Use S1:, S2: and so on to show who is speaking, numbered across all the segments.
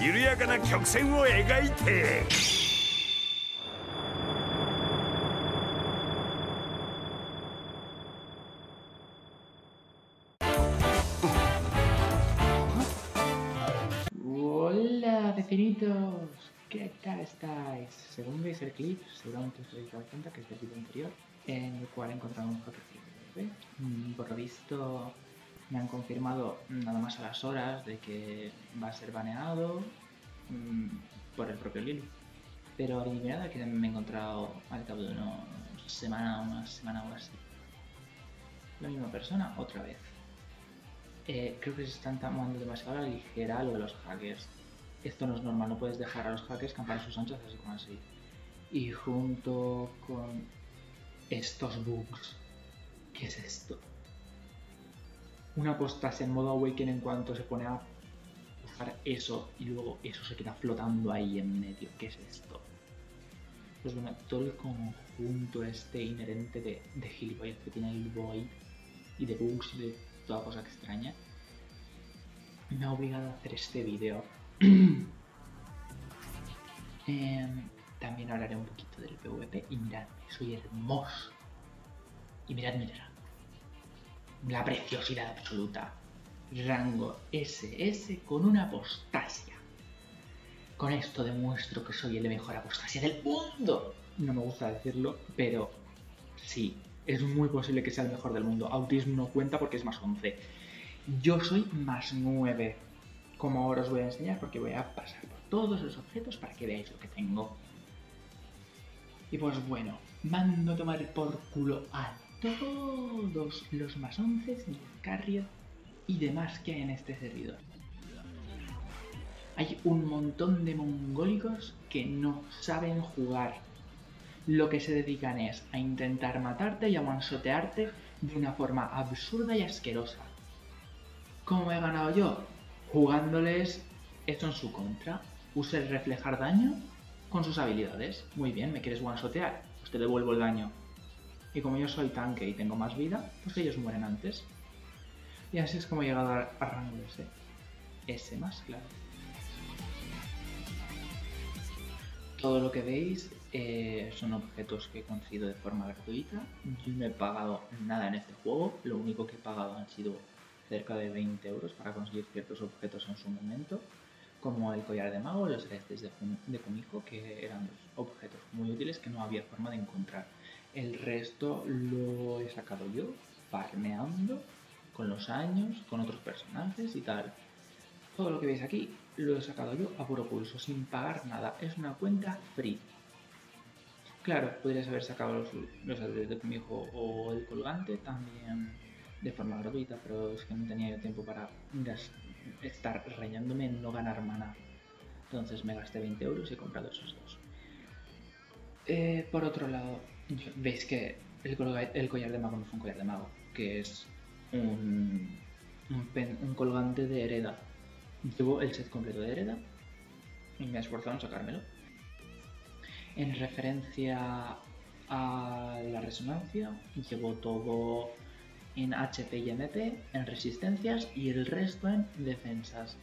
S1: 緩やかな曲線を描いて
S2: Hola vecinitos, ¿qué tal estáis? Según veis el clip, seguramente os habéis dado cuenta que es del vídeo anterior, en el cual he encontrado un hacker PvP. Mm, Por lo visto, me han confirmado nada más a las horas de que va a ser baneado mm, por el propio Lili. Pero adivinad a que me he encontrado al cabo de una semana, una semana o así. La misma persona, otra vez. Eh, creo que se están tomando demasiado a la ligera lo de los hackers. Esto no es normal, no puedes dejar a los hackers campar a sus anchas así como así. Y junto con estos bugs, ¿qué es esto? Una apostasia en modo Awaken en cuanto se pone a buscar eso y luego eso se queda flotando ahí en medio. ¿Qué es esto? Pues bueno, todo el conjunto este inherente de, de que tiene el Void y de bugs y de toda cosa extraña, me ha obligado a hacer este vídeo. Em, también hablaré un poquito del PvP y miradme, soy hermoso. Y mirad mi rango. La preciosidad absoluta. Rango SS con una apostasia. Con esto demuestro que soy el mejor apostasia del mundo. No me gusta decirlo, pero sí, es muy posible que sea el mejor del mundo. Autismo no cuenta porque es más 11. Yo soy más 9. Como ahora os voy a enseñar porque voy a pasar por todos los objetos para que veáis lo que tengo. Y pues bueno, mando a tomar por culo a todos los más 11 y el carrier y demás que hay en este servidor. Hay un montón de mongólicos que no saben jugar lo que se dedican es a intentar matarte y a mansotearte de una forma absurda y asquerosa. ¿Cómo he ganado yo? Jugándoles esto en su contra. Use el reflejar daño con sus habilidades. Muy bien, ¿me quieres one-shotear? Pues te devuelvo el daño. Y como yo soy tanque y tengo más vida, pues ellos mueren antes. Y así es como he llegado a, rango S. Más, claro. Todo lo que veis eh, son objetos que he conseguido de forma gratuita. Yo no he pagado nada en este juego. Lo único que he pagado han sido cerca de 20 euros para conseguir ciertos objetos en su momento. Como el collar de mago, los celestes de, de que eran objetos muy útiles que no había forma de encontrar. El resto lo he sacado yo, farmeando, con los años, con otros personajes y tal. Todo lo que veis aquí lo he sacado yo a puro pulso, sin pagar nada. Es una cuenta free. Claro, podrías haber sacado los, los de mi hijo o el colgante también de forma gratuita, pero es que no tenía yo tiempo para estar rayándome en no ganar mana. Entonces me gasté 20 euros y he comprado esos dos. Eh, por otro lado, veis que el, collar de mago no es un collar de mago, que es un, un colgante de hereda Llevo el set completo de Hereda y me he esforzado en sacármelo. En referencia a la resonancia, llevo todo en HP y MP, en resistencias y el resto en defensas.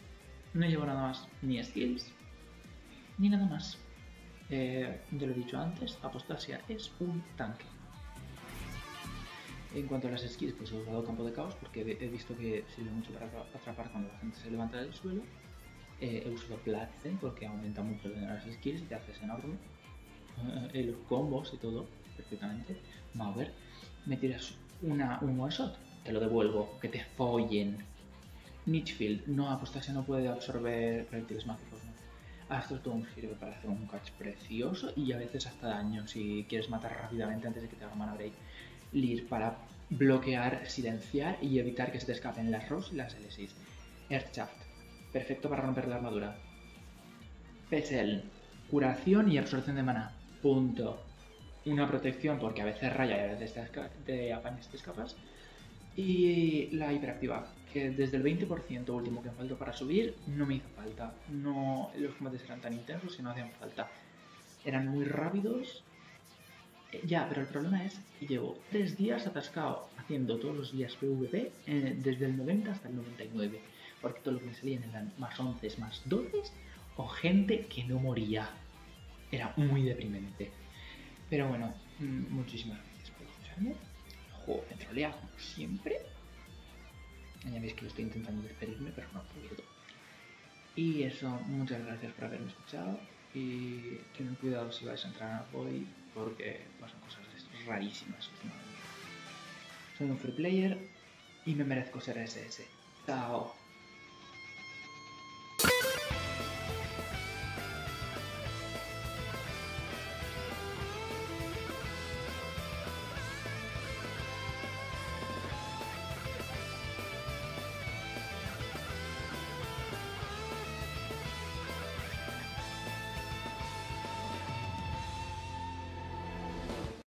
S2: No llevo nada más, ni skills, ni nada más. Eh, ya lo he dicho antes, Apostasia es un tanque. En cuanto a las skills, pues he usado campo de caos porque he visto que sirve mucho para atrapar cuando la gente se levanta del suelo. Eh, he usado Platzen porque aumenta mucho las skills y te haces enorme. Eh, los combos y todo, perfectamente. Mover. Me tiras una, un one shot, te lo devuelvo, que te follen. Nichfield, no, apostasia no puede absorber proyectiles mágicos. ¿no? Astrodome sirve para hacer un catch precioso y a veces hasta daño si quieres matar rápidamente antes de que te haga mana break. Lear para bloquear, silenciar y evitar que se te escapen las ROS y las L6. Earthshaft, perfecto para romper la armadura. Petzl, curación y absorción de mana. Punto. Una protección porque a veces raya y a veces te, te apañas y te escapas. Y la hiperactiva, que desde el 20% último que me faltó para subir, no me hizo falta. No, los combates eran tan intensos y no hacían falta. Eran muy rápidos ya, pero el problema es que llevo tres días atascado haciendo todos los días PvP eh, desde el 90 hasta el 99. Porque todo lo que me salían eran más 11, más 12 o gente que no moría. Era muy deprimente. Pero bueno, mm, muchísimas gracias por escucharme. Juego me trolea como siempre. Ya veis que estoy intentando despedirme, pero no puedo. Y eso, muchas gracias por haberme escuchado. Y tened cuidado si vais a entrar hoy, porque pasan cosas rarísimas últimamente. Soy un free player y me merezco ser SS. Chao.